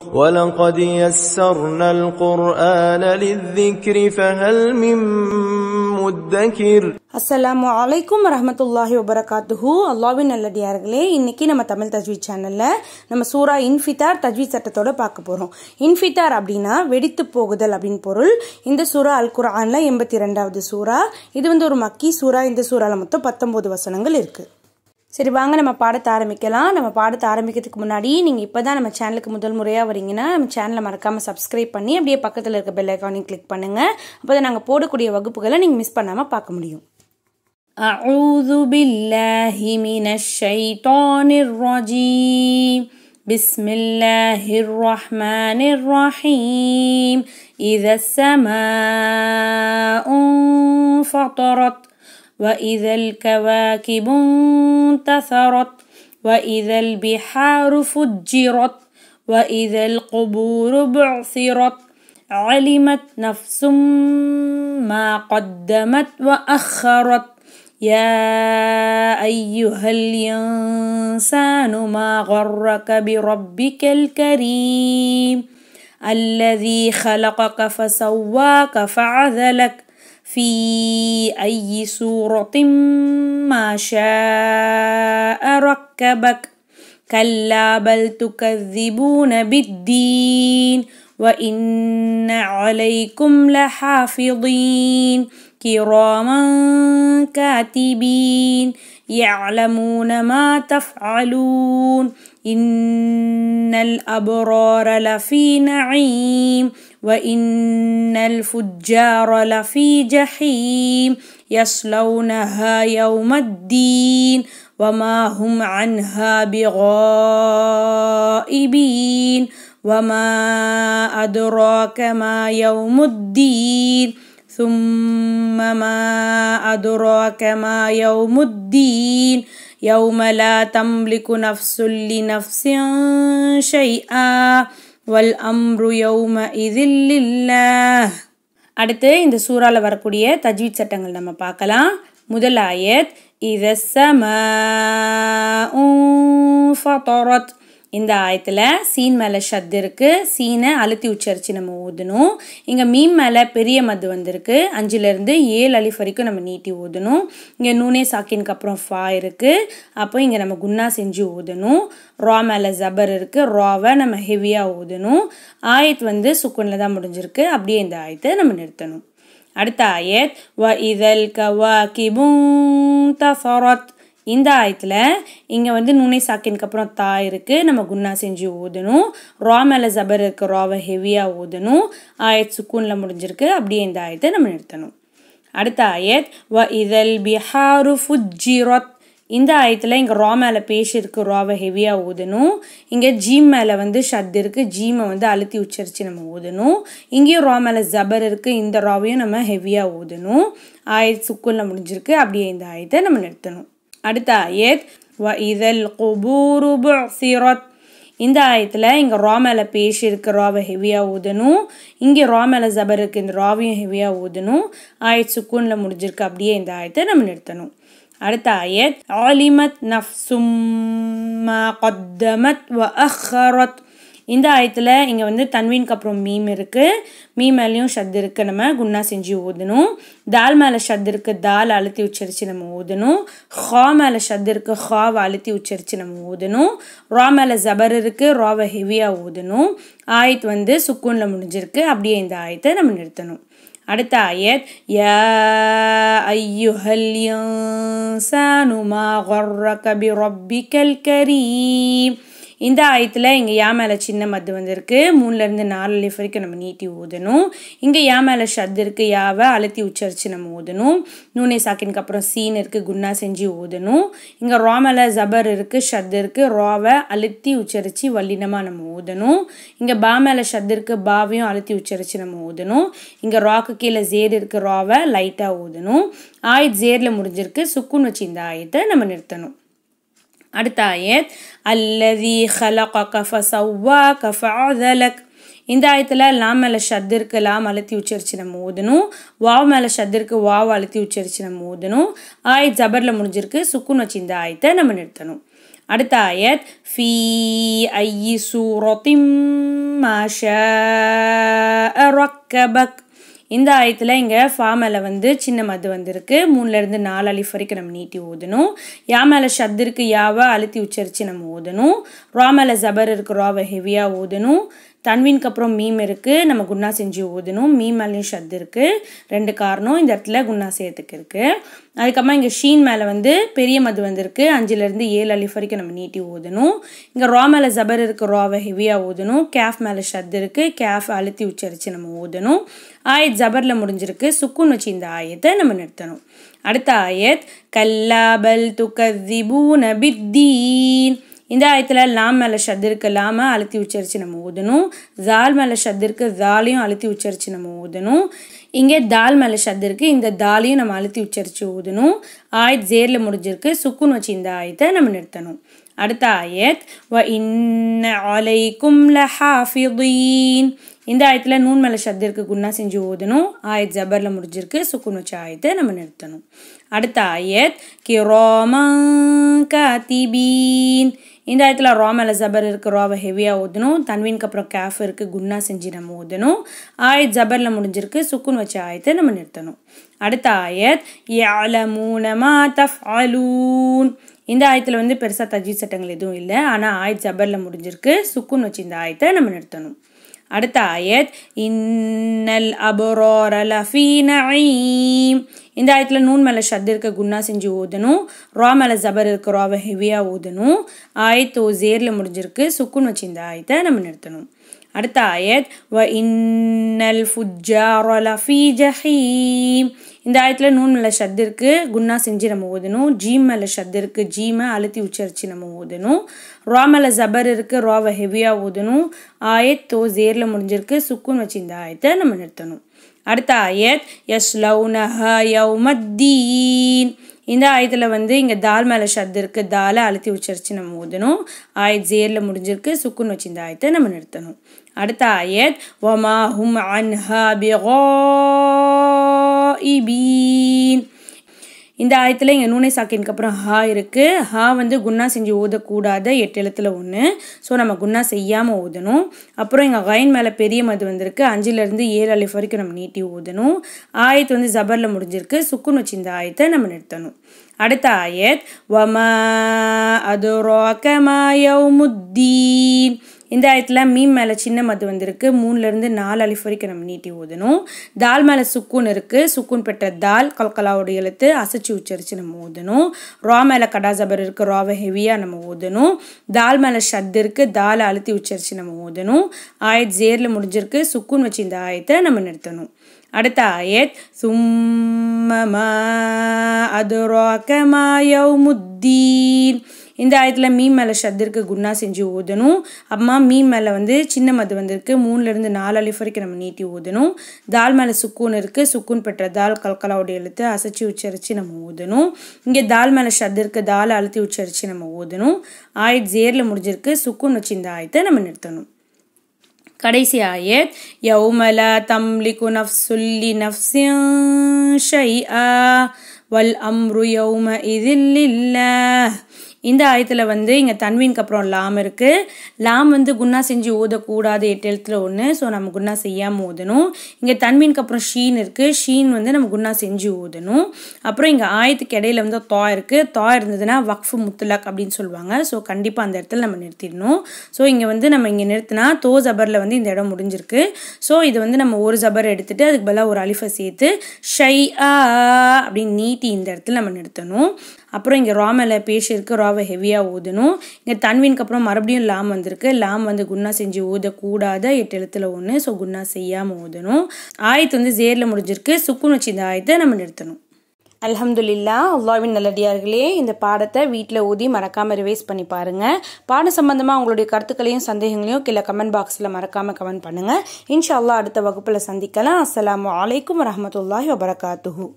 ولقد يسرنا القرآن للذكر فهل من مدكر அஸ்ஸலாமு அலைக்கும் வரஹமத்துல்லாஹி வபரகாத்துஹு அல்லாவின் நல்லடியார்களே இன்னைக்கு நம்ம தமிழ் தஜ்வீத் சேனல்ல நம்ம சூரா இன்ஃபிதார் தஜ்வீத் சட்டத்தோட பார்க்க போறோம் இன்ஃபிதார் அப்படின்னா வெடித்து போகுதல் அப்படின்னு பொருள் இந்த சூரா அல் குர்ஆன்ல எண்பத்தி ரெண்டாவது சூரா இது வந்து ஒரு மக்கி சூரா இந்த சூறால மொத்தம் பத்தொன்பது வசனங்கள் இருக்கு சரி வாங்க நம்ம பாடத்தை ஆரம்பிக்கலாம் நம்ம பாடத்தை ஆரம்பிக்கிறதுக்கு முன்னாடி நீங்கள் இப்போ தான் நம்ம சேனலுக்கு முதல் முறையாக வரீங்கன்னா நம்ம சேனலை மறக்காமல் சப்ஸ்கிரைப் பண்ணி அப்படியே பக்கத்தில் இருக்க பெல் ஐக்கானையும் கிளிக் பண்ணுங்கள் அப்போ தான் நாங்கள் போடக்கூடிய வகுப்புகளை நீங்கள் மிஸ் பண்ணாமல் பார்க்க முடியும் أعوذ بالله من الشيطان الرجيم بسم الله الرحمن الرحيم إذا السماء انفطرت وإذا الكواكب انتثرت وإذا البحار فجرت وإذا القبور بعثرت علمت نفس ما قدمت وأخرت. يا أيها الإنسان ما غرك بربك الكريم؟ الذي خلقك فسواك فعذلك في أي صورة ما شاء ركبك. كلا بل تكذبون بالدين وإن عليكم لحافظين. كراما كاتبين يعلمون ما تفعلون. إن الأبرار لفي نعيم وإن الفجار لفي جحيم يصلونها يوم الدين وما هم عنها بغائبين وما أدراك ما يوم الدين ثم ما أدراك ما يوم الدين يوم لا تملك نفس لنفس شيئا والأمر يومئذ لله அடுத்து இந்த சூறால வரக்கூடிய தஜ்வீத் சட்டங்கள் நம்ம பார்க்கலாம் முதல் ஆயத் இத சம ஃபத்தரத் இந்த ஆயத்தில் சீன் மேலே ஷத் இருக்குது சீனை அழுத்தி உச்சரித்து நம்ம ஊதணும். இங்கே மீன் மேலே பெரிய மது வந்திருக்கு. அஞ்சுலேருந்து ஏழு அலிஃப் வரைக்கும் நம்ம நீட்டி ஊதணும். இங்கே நூனே சாக்கினுக்கு அப்புறம் ஃபா இருக்குது அப்போ இங்கே நம்ம குன்னா செஞ்சு ஊதணும். ரா மேலே ஜபர் இருக்குது ராவை நம்ம ஹெவியாக ஊதணும். ஆயத் வந்து சுக்குனில் தான் முடிஞ்சிருக்கு. அப்படியே இந்த ஆயத்தை நம்ம நிறுத்தணும். அடுத்த ஆயத் வ இதல் கவா கிபூ தஃபரத் இந்த ஆயத்தில் இங்கே வந்து நுனை சாக்கினுக்கு அப்புறம் தா இருக்குது நம்ம குன்னா செஞ்சு ஊதணும். ரா மேலே ஜபர் இருக்க ராவை ஹெவியாக ஊதணும். ஆயத் சுக்கூனில் முடிஞ்சிருக்கு. அப்படியே இந்த ஆயத்தை நம்ம நிறுத்தணும். அடுத்த ஆயத் வ இதல் பிஹாரு ஃபுஜிரத் இந்த ஆயத்தில் இங்கே ரா மேலே பேஷ் இருக்குது ராவை ஹெவியாக ஊதணும். இங்கே ஜீம் மேலே வந்து ஷத் இருக்குது ஜீமை வந்து அழுத்தி உச்சரித்து நம்ம ஊதணும். இங்கேயும் ரா மேலே ஜபர் இருக்குது இந்த ராவையும் நம்ம ஹெவியாக ஊதணும். ஆயத் சுக்குனில் முடிஞ்சிருக்கு. அப்படியே இந்த ஆயத்தை நம்ம நிறுத்தணும். அடுத்த ஆயத் வ இதல் குபூரு சிரத் இந்த ஆயத்தில் இங்கே ரா மேலே பேஷ் ராவை ஹெவியாக ஊதணும். இங்கே ரா மேலே ஜபர் இருக்குது இந்த ராவையும் ஹெவியாக ஊதணும். ஆயத் சுக்கூனில் முடிஞ்சிருக்கு. அப்படியே இந்த ஆயத்தை நம்ம நிறுத்தணும். அடுத்த ஆயத் ஆலிமத் நஃப்சும்மா கொத்தமத் வ அஹரத். இந்த ஆயத்தில் இங்கே வந்து தன்வீனுக்கு அப்புறம் மீம் இருக்குது மீ மேலேயும் ஷத் இருக்குது நம்ம குன்னா செஞ்சு ஊதணும். தால் மேலே ஷத் இருக்குது தால் அழுத்தி உச்சரித்து நம்ம ஊதணும். ஹா மேலே ஷத் இருக்குது ஹாவை அழுத்தி உச்சரித்து நம்ம ஊதணும். ரா மேலே ஜபர் இருக்குது ராவை ஹெவியாக ஊதணும். ஆயத் வந்து சுக்கூனில் முடிஞ்சிருக்கு. அப்படியே இந்த ஆயத்தை நம்ம நிறுத்தணும். அடுத்த ஆயத் யா ஐயுஹல் இன்சானு மா கபி பி ரப்பிக்கல் கரீம். இந்த ஆயத்தில் இங்கே யா மேலே சின்ன மத்து வந்திருக்கு. மூணுலேருந்து நாலு லிஃப் வரைக்கும் நம்ம நீட்டி ஊதணும். இங்கே யா மேலே ஷத் இருக்குது யாவை அழுத்தி உச்சரித்து நம்ம ஊதணும். நூனே சாக்கினுக்கு அப்புறம் சீன் இருக்குது குன்னா செஞ்சு ஊதணும். இங்கே ரா மேலே ஜபர் இருக்குது ஷத் இருக்குது ராவை அழுத்தி உச்சரித்து வல்லினமாக நம்ம ஊதணும். இங்கே பா மேலே ஷத் இருக்குது பாவையும் அழுத்தி உச்சரித்து நம்ம ஊதணும். இங்கே ராக்கு கீழே ஜேர் இருக்குது ராவை லைட்டாக ஊதணும். ஆயத் ஜேரில் முடிஞ்சிருக்கு. சுக்குன் வச்சு இந்த ஆயத்தை நம்ம நிறுத்தணும். அடுத்த ஆயத் அல்லதி ஹலகக ஃபசவ்வாக ஃபஅதலக். இந்த ஆயத்தில் லாம் மேலே ஷத் இருக்கு லாம் அழுத்தி உச்சரிச்சு நம்ம ஊதணும் வாவ் மேலே ஷத் வாவ் அழுத்தி உச்சரிச்சு நம்ம ஊதணும் ஆயத் ஜபரில் முடிஞ்சிருக்கு. சுக்குன் வச்சு இந்த ஆயத்தை நம்ம நிறுத்தணும். அடுத்த ஆயத் ஃபி ஐ சூரத்திம் ரக்கபக். இந்த ஆயத்தில் இங்கே ஃபா மேலே வந்து சின்ன மது வந்திருக்கு. மூணுலேருந்து நாலு அலிஃப் வரைக்கும் நம்ம நீட்டி ஓதணும் யா மேலே ஷத் இருக்குது யாவை அழுத்தி உச்சரித்து நம்ம ஓதணும் ரா மேலே ஜபர் இருக்கு ராவை ஹெவியாக ஓதணும் தன்வீனுக்கு அப்புறம் மீம் இருக்குது நம்ம குன்னா செஞ்சு ஊதணும். மீம் மேலேயும் ஷத் இருக்குது ரெண்டு காரணம் இந்த இடத்துல குன்னா செய்யறதுக்கு இருக்குது அதுக்கப்புறமா இங்கே ஷீன் மேலே வந்து பெரிய மது வந்திருக்கு. அஞ்சுலேருந்து ஏழு அலிஃப் வரைக்கும் நம்ம நீட்டி ஊதணும். இங்கே ரா மேலே ஜபர் இருக்குது ராவை ஹெவியாக ஊதணும். கேஃப் மேலே ஷத் இருக்குது கேஃப் அழுத்தி உச்சரித்து நம்ம ஊதணும். ஆயத் ஜபரில் முடிஞ்சிருக்கு. சுக்குன் வச்சு இந்த ஆயத்தை நம்ம நிறுத்தணும். அடுத்த ஆயத் கல்லாபல் துகதிபூன பித்தீன். இந்த ஆயத்தில் லாம் மேலே ஷத் இருக்கு லாம அழுத்தி உச்சரித்து நம்ம ஊதணும். ஜால் மேலே ஷத் இருக்கு ஜாலையும் அழுத்தி உச்சரித்து நம்ம ஊதணும். இங்கே தால் மேலே ஷத் இருக்கு இந்த தாலையும் நம்ம அழுத்தி உச்சரித்து ஊதணும். ஆயத் ஜேரில் முடிஞ்சிருக்கு. சுக்குன் வச்சு இந்த ஆயத்தை நம்ம நிறுத்தணும். அடுத்த ஆயத் வ இன்ன அலைக்கும் லஹாஃபிதீன். இந்த ஆயத்தில் நூன் மேலே ஷத் இருக்கு குன்னா செஞ்சு ஓதணும் ஆயத் ஜபரில் முடிஞ்சிருக்கு. சுக்குன் வச்ச ஆயத்தை நம்ம நிறுத்தணும். அடுத்த ஆயத் கிரோமா காத்திபீன். இந்த ஆயத்தில் ரா மேலே ஜபர் இருக்குது ராவை ஹெவியாக ஓதணும் தன்வீனுக்கு அப்புறம் கேஃப் இருக்குது குன்னா செஞ்சு நம்ம ஓதணும் ஆயத் ஜபரில் முடிஞ்சிருக்கு சுக்குன் வச்ச ஆயத்தை நம்ம நிறுத்தணும். அடுத்த ஆயத் யாலமூனமா ஆலூன் இந்த ஆயத்தில் வந்து பெருசாக தஜீத் சட்டங்கள் எதுவும் இல்லை. ஆனால் ஆயத் ஜபரில் முடிஞ்சிருக்கு சுக்குன் வச்சு இந்த ஆயத்தை நம்ம நிறுத்தணும். அடுத்த ஆயத் இன்னல் அபுரோரல லஃபி நஈம் இந்த ஆயத்தில் நூன் மேலே ஷத் இருக்க குன்னா செஞ்சு ஓதணும் ரா மேலே ஜபர் இருக்க ராவை ஹெவியாக ஓதணும் ஆயத் ஓ ஜேரில் முடிஞ்சிருக்கு. சுக்குன் வச்சு இந்த ஆயத்தை நம்ம நிறுத்தணும். அடுத்த ஆயத் வ இன்னல் ஃபுஜார ஃபீ ஜஹீம். இந்த ஆயத்தில் நூன் மேலே ஷத் இருக்குது குன்னா செஞ்சு நம்ம ஓதணும். ஜீம் மேலே ஷத் இருக்குது ஜீமை அழுத்தி உச்சரித்து நம்ம ஓதணும். ரா மேலே ஜபர் இருக்குது ராவை ஹெவியாக ஓதணும். ஆயத் தோ ஜேரில் முடிஞ்சிருக்கு சுக்குன் வச்சு இந்த ஆயத்தை நம்ம நிறுத்தணும். அடுத்த ஆயத் எஸ் லவ்னஹா யௌமத்தீன். இந்த ஆயத்தில் வந்து இங்கே தால் மேலே ஷத் இருக்குது தாலை அழுத்தி உச்சரித்து நம்ம ஓதணும். ஆயத் ஜேரில் முடிஞ்சிருக்கு சுக்குன் வச்சு இந்த ஆயத்தை நம்ம நிறுத்தணும். அடுத்த ஆயத் வமா ஹும் அன்ஹா பிகீன் இந்த ஆயத்தில் இங்கே நூனை சாக்கினுக்கு அப்புறம் ஹா இருக்குது ஹா வந்து குன்னா செஞ்சு ஓதக்கூடாத எட்டு எழுத்தில் ஒன்று ஸோ நம்ம குன்னா செய்யாமல் ஓதணும் அப்புறம் இங்கே கைன் மேலே பெரிய மது வந்திருக்கு. அஞ்சுலேருந்து ஏழு அலிஃப் வரைக்கும் நம்ம நீட்டி ஓதணும் ஆயத்து வந்து ஜபரில் முடிஞ்சிருக்கு. சுக்குன்னு வச்சு இந்த ஆயத்தை நம்ம நிறுத்தணும். அடுத்த ஆயத் வமா அதுரோக்கமாயவுமுத்தீன் இந்த ஆயத்தில் மீம் மேலே சின்ன மது வந்திருக்கு. மூணுலேருந்து நாலு அலிஃப் வரைக்கும் நம்ம நீட்டி ஊதணும். தால் மேலே சுக்கூன் இருக்குது சுக்கூன் பெற்ற தால் கல்கலாவோட எழுத்து அசைச்சு உச்சரித்து நம்ம ஊதணும். ரா மேலே கடாசபர் இருக்குது ராவை ஹெவியாக நம்ம ஊதணும். தால் மேலே ஷத் இருக்குது தாலை அழுத்தி உச்சரித்து நம்ம ஊதணும். ஆயத் ஜேரில் முடிஞ்சிருக்கு. சுக்கூன் வச்சு இந்த ஆயத்தை நம்ம நிறுத்தணும். அடுத்த ஆயத். சும்மமா அதுரோக்கமாயவுமுத்தீன் இந்த ஆயத்தில் மீன் மேலே ஷத்திற்கு குன்னா செஞ்சு ஊதணும். அம்மா மீன் மேலே வந்து சின்ன மது வந்திருக்கு. மூணுலேருந்து நாலு அலிஃப் வரைக்கும் நம்ம நீட்டி ஊதணும். தால் மேலே சுக்கூன் இருக்குது சுக்கூன் பெற்ற தால் கல்கலாவுடைய எழுத்து அசைச்சி உச்சரித்து நம்ம ஊதணும். இங்கே தால் மேலே ஷத்திற்கு தால் அழுத்தி உச்சரித்து நம்ம ஊதணும். ஆயத் ஜேரில் முடிஞ்சிருக்கு. சுக்கூன் வச்சு இந்த ஆயத்தை நம்ம நிறுத்தணும். கடைசி ஆயத் யௌமல தம்லிகு நஃப்சுல்லி நஃப்ஸின் ஷைஆ வல் அம்ரு யௌம இதில்லில்லாஹ் இந்த ஆயத்தில் வந்து இங்கே தன்வீனுக்கு அப்புறம் லாம் இருக்குது லாம் வந்து குன்னா செஞ்சு ஓதக்கூடாது எட்டு எழுத்துல ஒன்று ஸோ நம்ம குன்னா செய்யாமல் ஓதணும் இங்கே தன்வீனுக்கு அப்புறம் ஷீன் இருக்குது ஷீன் வந்து நம்ம குன்னா செஞ்சு ஓதணும் அப்புறம் இங்கே ஆயத்துக்கு இடையில வந்து தா இருக்குது தா இருந்ததுன்னா வக்ஃபு முத்துலக் அப்படின்னு சொல்லுவாங்க. ஸோ கண்டிப்பாக அந்த இடத்துல நம்ம நிறுத்திடணும். ஸோ இங்கே வந்து நம்ம இங்கே நிறுத்தினா தோ ஜபரில் வந்து இந்த இடம் முடிஞ்சிருக்கு. ஸோ இது வந்து நம்ம ஒரு ஜபர் எடுத்துகிட்டு அதுக்கு பதிலாக ஒரு அலிஃபை சேர்த்து ஷை ஆ அப்படின்னு நீட்டி இந்த இடத்துல நம்ம நிறுத்தணும். அப்புறம் இங்கே ரா மேலே பேஷ் இருக்குது ராவை ஹெவியாக ஊதணும். இங்கே தன்வீனுக்கு அப்புறம் மறுபடியும் லாம் வந்திருக்கு. லாம் வந்து குன்னா செஞ்சு ஊதக்கூடாத எட்டு எழுத்துல ஒன்று ஸோ குன்னா செய்யாமல் ஊதணும். ஆயத்து வந்து ஜேரில் முடிஞ்சிருக்கு. சுக்குன்னு வச்சு இந்த ஆயத்தை நம்ம நிறுத்தணும். அலமதுல்லா அல்லாவின் நல்லடியார்களே இந்த பாடத்தை வீட்டில் ஊதி மறக்காமல் ரிவைஸ் பண்ணி பாருங்கள் பாடம் சம்பந்தமாக உங்களுடைய கருத்துக்களையும் சந்தேகங்களையும் கீழே கமெண்ட் பாக்ஸில் மறக்காமல் கமெண்ட் பண்ணுங்கள் இன்ஷா அல்லா அடுத்த வகுப்பில் சந்திக்கலாம். அஸ்லாம் வலைக்கம் வரமத்துல்லாஹி வபரகாத்துஹூ.